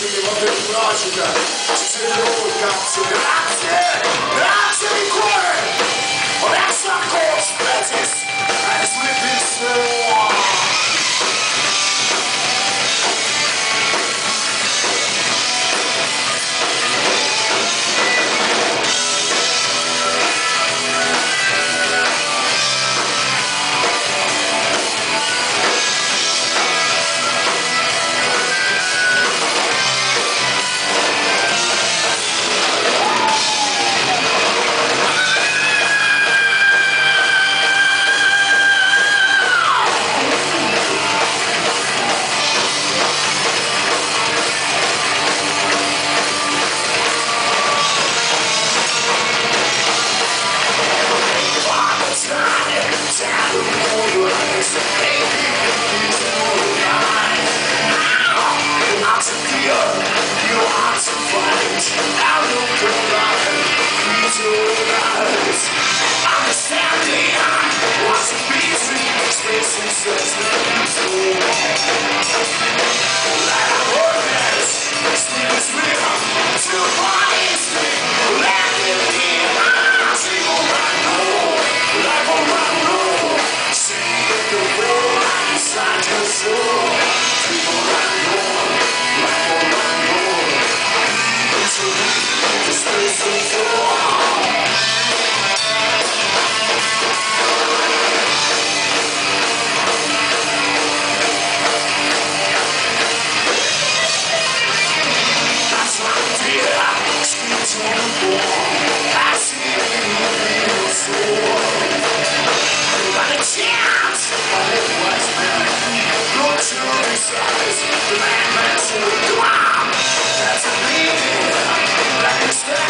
Ci rivolge il prossimo, se non cazzo grazie! Zaczął so. skies, the man to come on! That's a leaving, like a